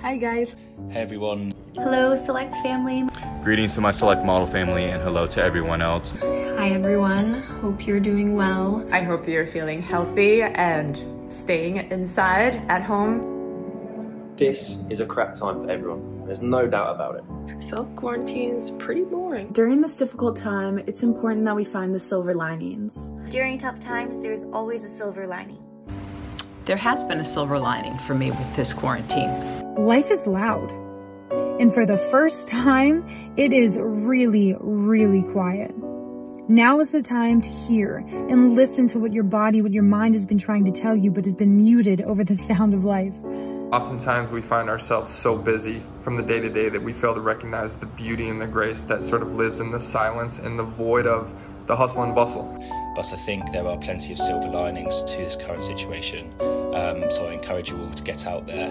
Hi guys. Hey everyone. Hello, Select family. Greetings to my Select Model family and hello to everyone else. Hi everyone. Hope you're doing well. I hope you're feeling healthy and staying inside at home. This is a crap time for everyone. There's no doubt about it. Self-quarantine is pretty boring. During this difficult time, it's important that we find the silver linings. During tough times, there's always a silver lining. There has been a silver lining for me with this quarantine. Life is loud. And for the first time, it is really, really quiet. Now is the time to hear and listen to what your body, what your mind has been trying to tell you, but has been muted over the sound of life. Oftentimes we find ourselves so busy from the day to day that we fail to recognize the beauty and the grace that sort of lives in the silence and the void of the hustle and bustle. But I think there are plenty of silver linings to this current situation. Um, so I encourage you all to get out there,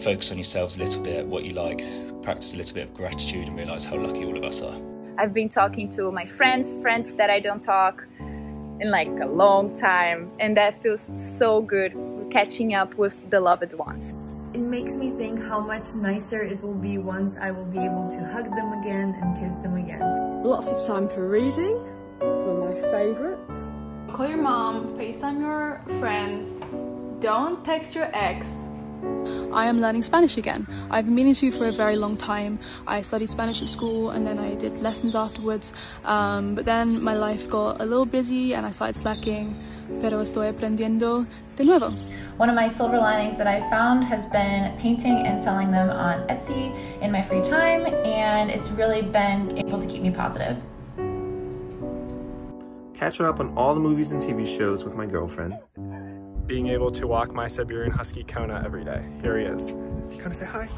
focus on yourselves a little bit, what you like, practice a little bit of gratitude and realise how lucky all of us are. I've been talking to my friends, friends that I don't talk in like a long time, and that feels so good catching up with the loved ones. It makes me think how much nicer it will be once I will be able to hug them again and kiss them again. Lots of time for reading, some of my favourites. Call your mom, FaceTime your friends, don't text your ex. I am learning Spanish again. I've been meaning to for a very long time. I studied Spanish at school and then I did lessons afterwards. Um, but then my life got a little busy and I started slacking. Pero estoy aprendiendo de nuevo. One of my silver linings that I found has been painting and selling them on Etsy in my free time, and it's really been able to keep me positive. Catching up on all the movies and TV shows with my girlfriend being able to walk my Siberian Husky Kona every day. Here he is. Of say hi.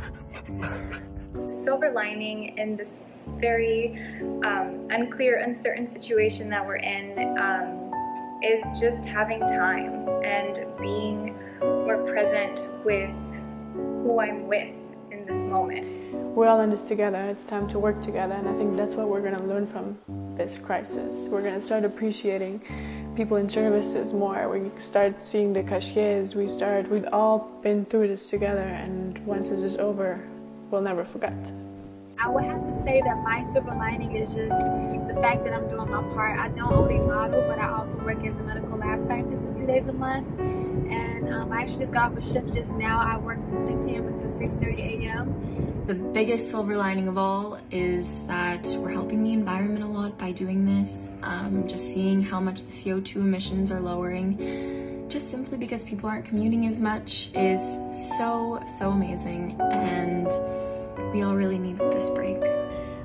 Silver lining in this very um, unclear, uncertain situation that we're in um, is just having time and being more present with who I'm with in this moment. We're all in this together. It's time to work together, and I think that's what we're going to learn from this crisis. We're going to start appreciating people in services more. We start seeing the cashiers. We start, we've all been through this together, and once this is over, we'll never forget. I would have to say that my silver lining is just the fact that I'm doing my part. I don't only model, but I also work as a medical lab scientist a few days a month. And um, I actually just got off a shift just now. I work from 10 p.m. until 6.30 a.m. The biggest silver lining of all is that we're helping the environment a lot by doing this. Um, just seeing how much the CO2 emissions are lowering just simply because people aren't commuting as much is so, so amazing. And we all really needed this break.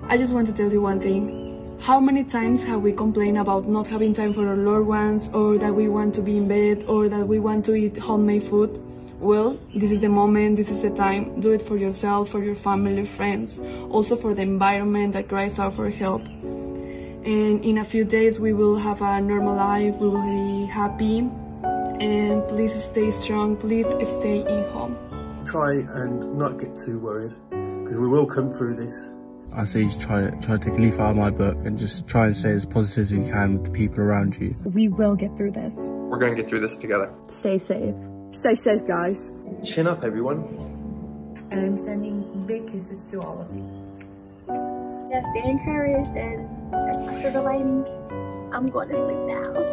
I just want to tell you one thing. How many times have we complained about not having time for our loved ones, or that we want to be in bed, or that we want to eat homemade food? Well, this is the moment, this is the time. Do it for yourself, for your family, friends, also for the environment that cries out for help. And in a few days, we will have a normal life, we will be happy, and please stay strong, please stay in home. Try and not get too worried because we will come through this. I say you try try to take a leaf out of my book and just try and stay as positive as you can with the people around you. We will get through this. We're going to get through this together. Stay safe. Stay safe, guys. Chin up, everyone. And I'm sending big kisses to all of you. Yeah, stay encouraged, and that's my silver lining. I'm going to sleep now.